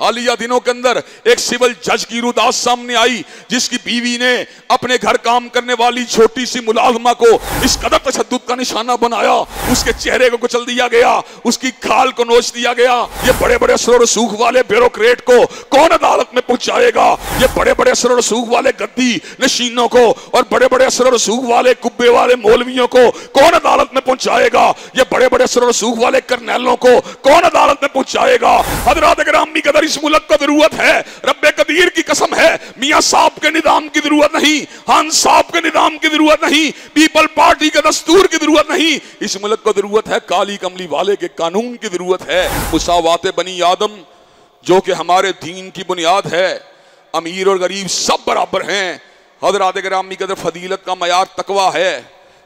हालिया दिनों के अंदर एक सिविल जज की रुदास सामने आई, जिसकी बीवी ने अपने घर काम करने वाली छोटी सी मुलाजमा को इस कदर तशद का निशाना बनाया। उसके चेहरे को कुचल दिया गया, उसकी खाल को नोच दिया गया। ये बड़े बड़े असर रसूख वाले ब्यूरोक्रेट को कौन अदालत में पहुंचाएगा? ये बड़े बड़े असर रसूख वाले गद्दी नशीनों को और बड़े बड़े असर रसूख वाले कुब्बे वाले मौलवियों को कौन अदालत में पहुंचाएगा? ये बड़े बड़े असर रसूख वाले करनैलों को कौन अदालत में पहुंचाएगा? हजरात ग्रामी कदर इस मुल्क को ज़रूरत है। रब्बे कदीर की कसम है, मियाँ साहब के निज़ाम की ज़रूरत नहीं, हान साहब के निज़ाम की ज़रूरत नहीं, पीपल पार्टी के दस्तूर की ज़रूरत नहीं। इस मुल्क को ज़रूरत है काली कमली वाले के कानून की ज़रूरत है। मुसावात बनी आदम, जो कि हमारे दीन की बुनियाद है। अमीर और गरीब सब बराबर हैं। हजरात ग्रामी कदर फजीलत का मैार तकवा है।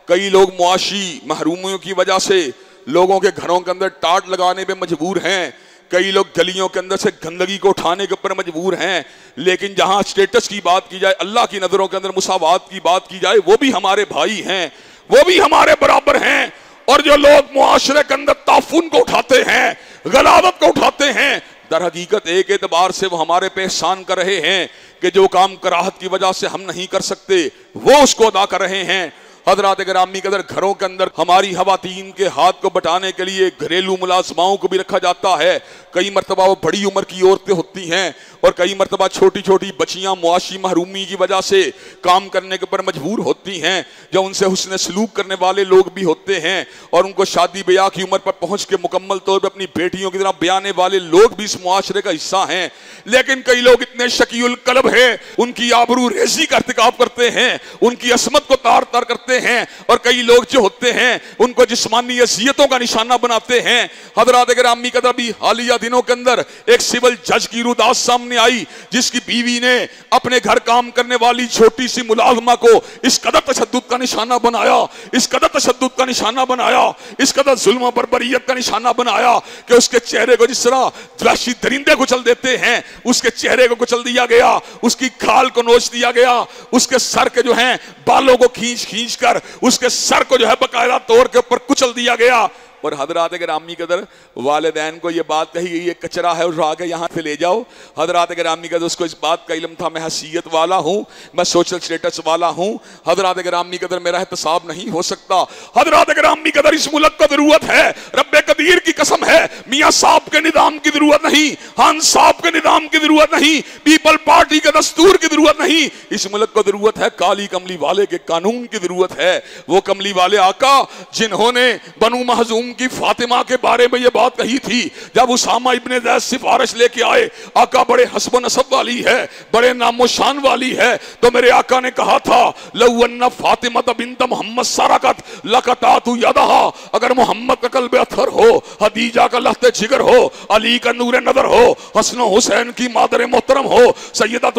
कई लोग मुआशी, महरूमियों की वजह से लोगों के घरों के अंदर टाट लगाने पर मजबूर हैं। कई लोग गलियों के अंदर से गंदगी को उठाने के ऊपर मजबूर हैं, लेकिन जहाँ स्टेटस की बात की जाए, अल्लाह की नज़रों के अंदर मुसावात की बात की जाए, वो भी हमारे भाई हैं, वो भी हमारे बराबर हैं, और जो लोग मुआशरे के अंदर ताफुन को उठाते हैं, गलावत को उठाते हैं, दर हकीकत एक एतबार से वो हमारे पे एहसान कर रहे हैं कि जो काम कराहत की वजह से हम नहीं कर सकते, वो उसको अदा कर रहे हैं। हजरात ग्रामी कदर घरों के अंदर हमारी हवातीन के हाथ को बटाने के लिए घरेलू मुलाजमाओं को भी रखा जाता है, कई मरतबा वो बड़ी उम्र की औरतें होती हैं और कई मरतबा छोटी छोटी बच्चियाँ मुआशी महरूमी की वजह से काम करने के ऊपर मजबूर होती हैं जो उनसे हुसन सलूक करने वाले लोग भी होते हैं और उनको शादी ब्याह की उम्र पर पहुँच के मुकम्मल तौर पर अपनी बेटियों की तरह ब्याने वाले लोग भी इस मुआरे का हिस्सा हैं। लेकिन कई लोग इतने शकील कलब है, उनकी आबरू रेजी का irtikab करते हैं, उनकी असमत को तार तार करते हैं और कई लोग जो होते हैं, उनको जिसमानी अजियतों का निशाना बनाते हैं। हजरात ग्रामी कदर भी हालिया दिनों के अंदर एक सिविल जज की रुदास सामने आई, जिसकी बीवी ने अपने घर काम करने वाली छोटी सी मुलाजमा को इस कदर तशद का निशाना बनाया, इस कदर तशद का निशाना बनाया, इस कदर जुल्म पर बरीत का निशाना बनाया कि उसके चेहरे को जिस तरह वहशी दरिंदे कुचल देते हैं, उसके चेहरे को कुचल दिया गया, उसकी खाल को नोच दिया गया, उसके सर के जो है बालों को खींच खींच कर उसके सर को जो है बकायदा तोड़ के ऊपर कुचल दिया गया। और हजरात ग्रामी कदर वालदेन को ये बात कही गई, ये कचरा है उठा के यहाँ से ले जाओ। हजरात ग्रामी कदर उसको इस बात का इलम था, मैं हैसियत वाला हूँ, मैं सोशल स्टेटस वाला हूँ, हजरात ग्रामी कदर मेरा एहतसाब नहीं हो सकता। हजरात ग्रामी कदर इस मुल्क को ज़रूरत है, रब्बे कदीर की कसम है, मियाँ साहब के निज़ाम की ज़रूरत नहीं, हान साहब के निज़ाम की ज़रूरत नहीं, पीपल पार्टी के दस्तूर की ज़रूरत नहीं। इस मुल्क को ज़रूरत है काली कमली वाले के कानून की ज़रूरत है। वो कमली वाले आका, जिन्होंने बनू महजूम की फातिमा के बारे में ये बात कही थी, जब उसामा इब्ने जैद सिफारिश लेके आए, आका बड़े हसब नसब वाली है, बड़े नामो शान वाली है तो मेरे आका ने कहा था लवन्ना फातिमा बिनत मोहम्मद साराकत लकता तू यदहा, अगर मोहम्मद का कल्ब अथर हो, हदीजा का लहते जिगर हो, अली का नूर नज़र हो, हसन हुसैन की मादर मोहतरम हो सैयदा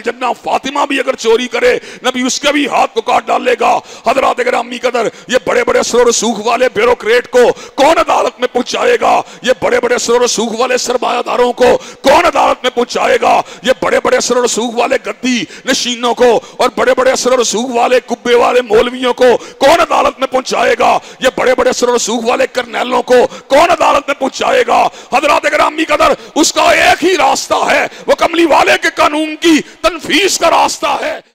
जन्ना फातिमा भी अगर चोरी करे, नबी उसके भी हाथ को काट डालेगा हजरात ग्रामी कदर, ये बड़े बड़े सरोर सूख वाले ब्यूरोक्रेट को कौन अदालत में पहुंचाएगा? ये बड़े बड़े सरोर सूख वाले सरमायादारों को कौन अदालत में पहुंचाएगा? ये बड़े बड़े सरोर सूख वाले गद्दी नशीनों को और बड़े बड़े सरोर सूख वाले कुब्बे वाले मौलवियों को कौन अदालत में पहुंचाएगा? ये बड़े बड़े सरोर सूख वाले करनैलों को कौन अदालत में पहुंचाएगा? हजरात ग्रामी कदर, उसका एक ही रास्ता है। वो कमली वाले के कानून की तनफीस का रास्ता है।